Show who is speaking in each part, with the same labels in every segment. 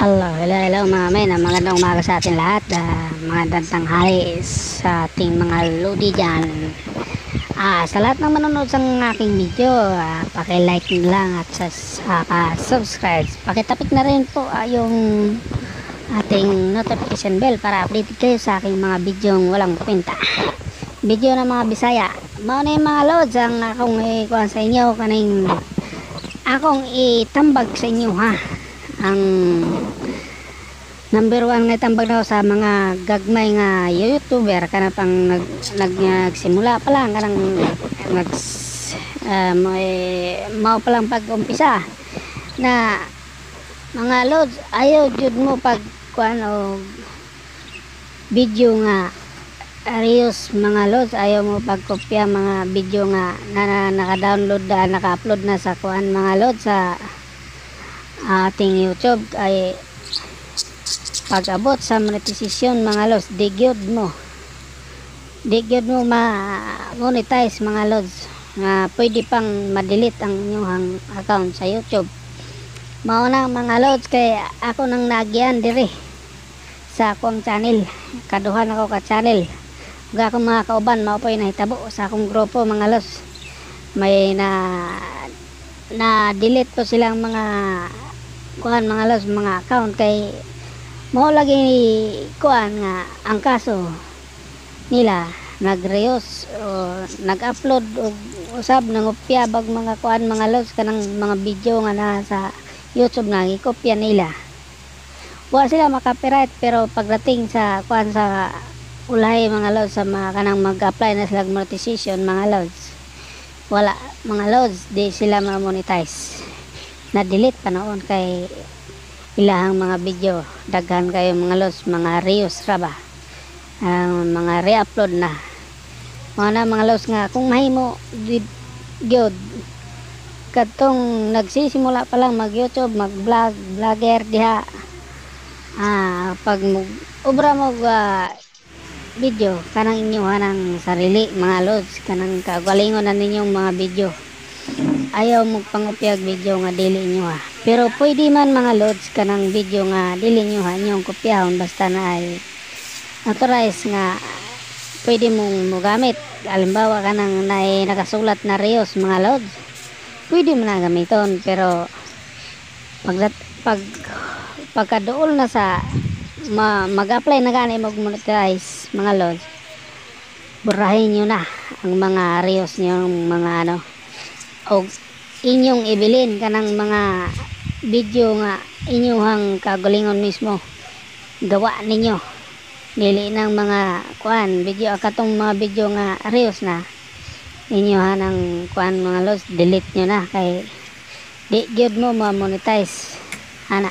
Speaker 1: Hello, hello, hello mga men. Ah, Magandang umaga sa ating lahat. Uh, magandang tanghali sa ating mga lodi dyan. Ah, sa lahat ng manonood sa aking video, ah, paki-like lang at sa uh, subscribe. Pakitapik na rin po ah, yung ating notification bell para update kayo sa aking mga video walang kwenta. Video ng mga Bisaya. Mao yung mga loads ang akong ikuha sa inyo kaning akong itambag sa inyo ha ang number one nga tambag daw sa mga gagmay nga youtuber kana pang nag, nag nagsimula pa lang kanang nag uh, may mao pa lang pag umpisa na mga loads ayaw jud mo pag kuan o video nga Arios mga loads ayaw mo pagkopya mga video nga na, na naka-download na naka-upload na sa kuan mga loads sa ating YouTube ay pag-abot sa monetization mga lods. Digyod mo. Digyod mo ma-monetize mga lods na pwede pang ma-delete ang inyong account sa YouTube. Mauna mga lods kay ako nang nagyan dire sa akong channel. Kaduhan ako ka channel. Huwag akong mga kauban mao pa nahitabo sa akong grupo mga lods. May na na delete po silang mga kuan mga los mga account kay mo lagi kuan nga ang kaso nila. Nagreos o nag-upload og usab nang upya bag mga kuan mga los kanang mga video nga na sa YouTube na gikopya nila. Wa sila makapiright pero pagdating sa kuan sa ulay mga lods sa mga kanang mag-apply na sila monetization mga lods wala mga lods di sila ma-monetize na delete pa noon kay ilahang mga video. Daghan kayo mga lods mga reuse ra ba? Ang mga re-upload na. Mga na mga lods nga kung mahimo gyud. Katong nagsisimula pa lang mag youtube mag vlog vlogger diha. Ah pag obra mo uh, video kanang inyo hanang sarili mga lods kanang kagalingon na ninyong mga video ayaw mo pangupyag video nga dili nyo ha pero pwede man mga lods kanang video nga dili nyo ha nyong kopyahon basta na ay authorize nga pwede mong mogamit. Alimbawa kanang na nakasulat na reos mga lods pwede mo na gamiton pero pag, pag pagkadool na sa ma, mag-apply na gani mag-monetize mga lods burahin nyo na ang mga reels nyo mga ano o inyong ibilin kanang mga video nga inyong kagalingon mismo. Gawa ninyo. Dili ng mga kuan video katong mga video nga reels na. Inyo hanang kuan mga lods delete nyo na kay di gyud mo ma-monetize. Ana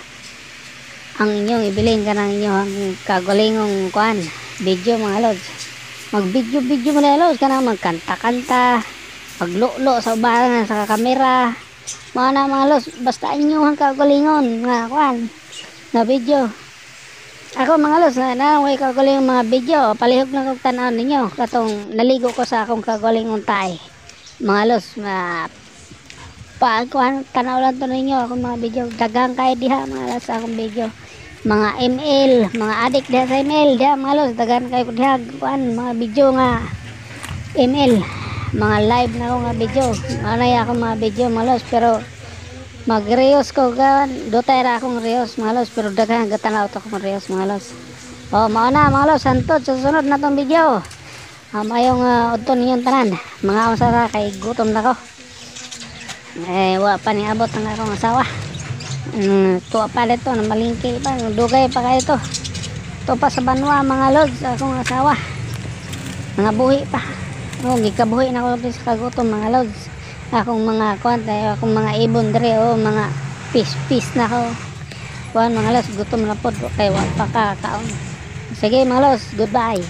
Speaker 1: ang inyong ibilin kanang inyong kagalingong kuan video mga lods. Mag video video mo na lods kanang magkanta-kanta paglulo sa ubahan sa kamera. Mga na mga los basta inyo ang kagalingon nga kwan na video. Ako mga los na naway kagalingon mga video. Palihog lang kong tanaw ninyo. Katong naligo ko sa akong kagalingon tay. Mga los na pa kwan tanaw lang to ninyo akong mga video. Dagang kay diha mga los akong video. Mga ML mga adik diha sa ML diha mga los dagan kayo diha kwan mga video nga ML mga live na ako nga video. Anay ako mga video malos. Pero magreos ko gan dotay ra akong reos malos. Pero daghan gatanaw to akong reos malos. Oh mao na malos. Santod sa sunod na tong video. Um, mayong uh, udto ninyong tanan. Mga usara kay gutom na ko. Eh wa pa ni abot ang akong asawa. Um, tuwa pa dito na malingki pa. Dugay pa kayo to. To pa sa banwa mga lods akong asawa. Mga buhi pa oh gikabuhi na ko sa kagutom mga lods. Akong mga kwanta akong mga ibon dre oh mga fish fish na ko kuan mga lods gutom na pod kay wa pa ka kaon sige mga lods goodbye